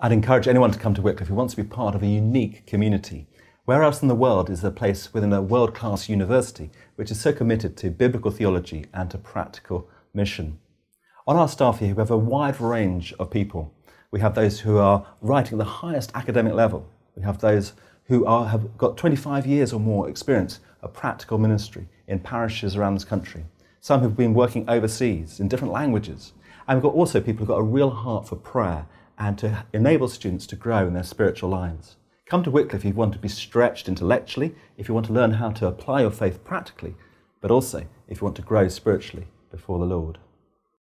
I'd encourage anyone to come to Wycliffe who wants to be part of a unique community. Where else in the world is there a place within a world class university which is so committed to biblical theology and to practical mission? On our staff here, we have a wide range of people. We have those who are writing at the highest academic level. We have those who are, have got 25 years or more experience of practical ministry in parishes around this country. Some have been working overseas in different languages. And we've got also people who've got a real heart for prayer and to enable students to grow in their spiritual lives. Come to Wycliffe if you want to be stretched intellectually, if you want to learn how to apply your faith practically, but also if you want to grow spiritually before the Lord.